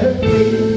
let